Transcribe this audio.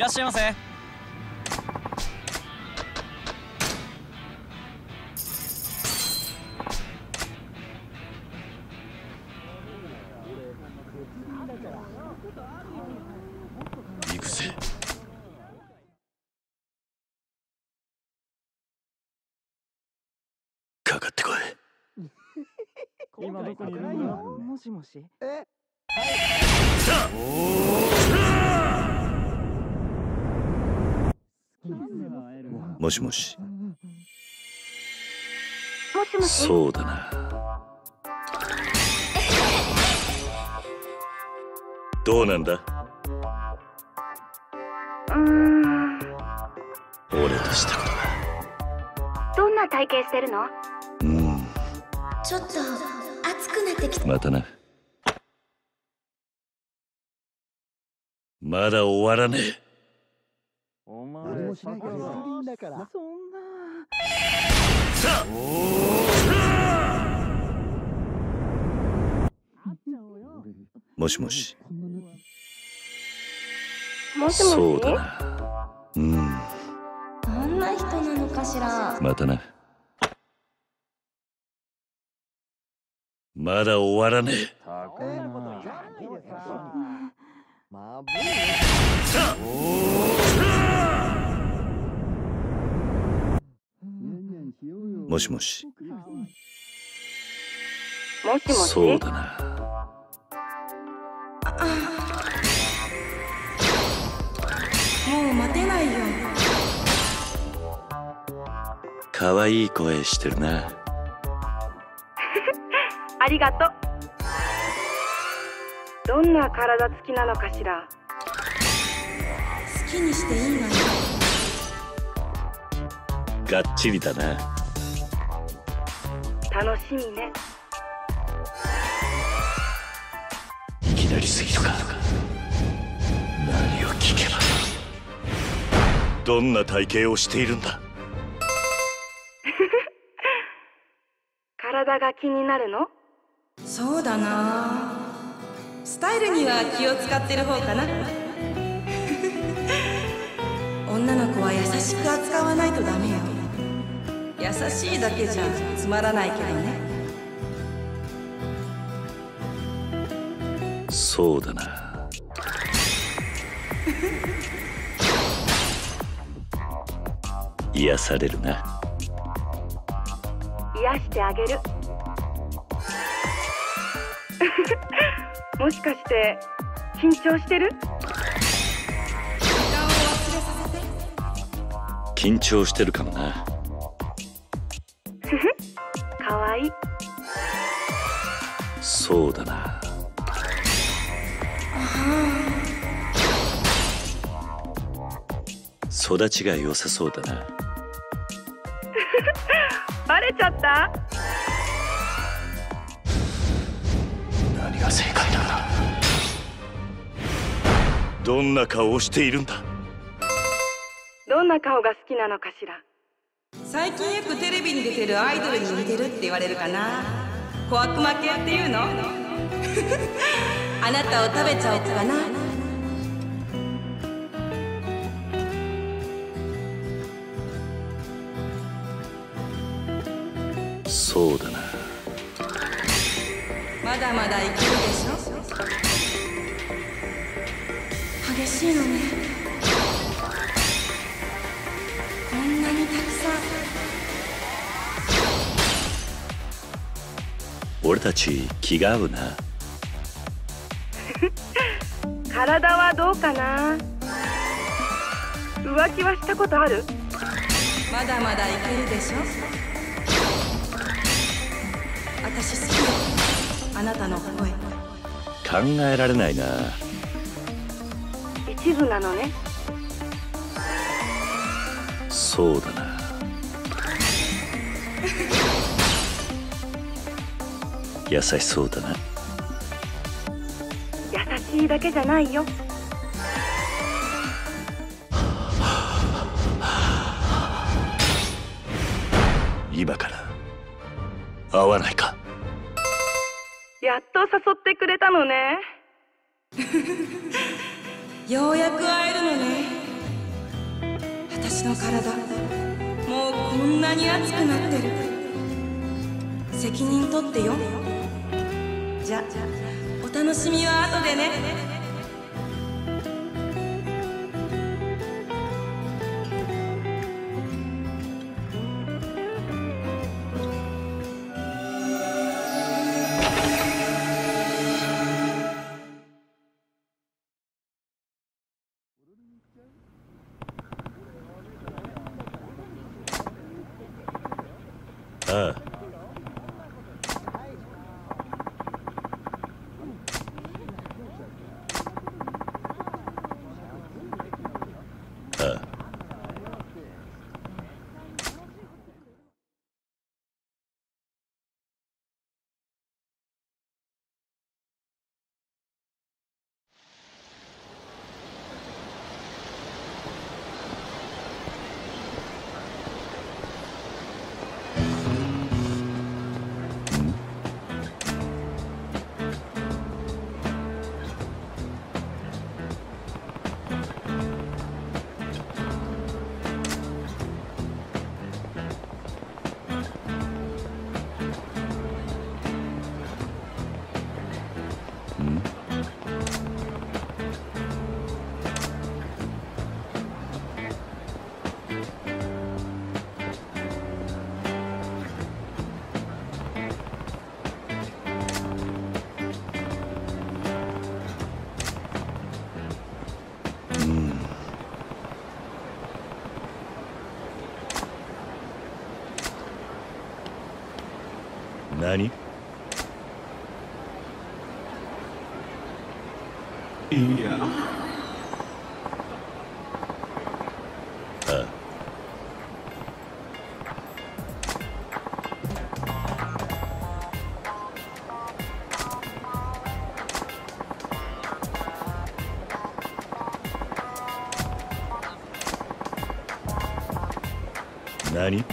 らっしゃいませ。行くぜ。かかってこい。今どこにいるんだもしもし？えもしもし。もしもしそうだな。どうなんだ？うーん俺としたことが。どんな体型してるの？うん。ちょっと熱くなってきまたな。まだ終わらねえもしなきゃ。いいんだから。そんな。さもしもしもしもしそうだなうんどんな人なのかしらまたなまだ終わらねえ高いなまぶいさもしもしもし。もしそうだな。もう待てないよ。可愛い声してるな。ありがとう。どんな体つきなのかしら。好きにしていいわよ。がっちりだな楽しみね。いきなりすぎるか。何を聞けば。どんな体型をしているんだ。体が気になるの？そうだな。スタイルには気を使ってる方かな。女の子は優しく扱わないとダメよ優しいだけじゃつまらないけどね。そうだな。癒されるな。癒してあげる。もしかして緊張してる？緊張してるかもなかわい。いそうだな。育ちが良さそうだな。バレちゃった？何が正解なんだ？どんな顔をしているんだ？どんな顔が好きなのかしら？最近よくテレビに出てるアイドルに似てるって言われるかな。小悪魔系っていうの？あなたを食べちゃおうかな。そうだな。まだまだいけるでしょ？激しいのねなにたくさん。俺たち気が合うな。体はどうかな？浮気はしたことある？まだまだいけるでしょ？私好きよあなたの声。考えられないな。一部なのねそうだな。優しそうだな。優しいだけじゃないよ。今から会わないか。やっと誘ってくれたのね。ようやく会えるのね私の体もうこんなに熱くなってる。責任取ってよ。じゃお楽しみは後でね。あ何？いやああ何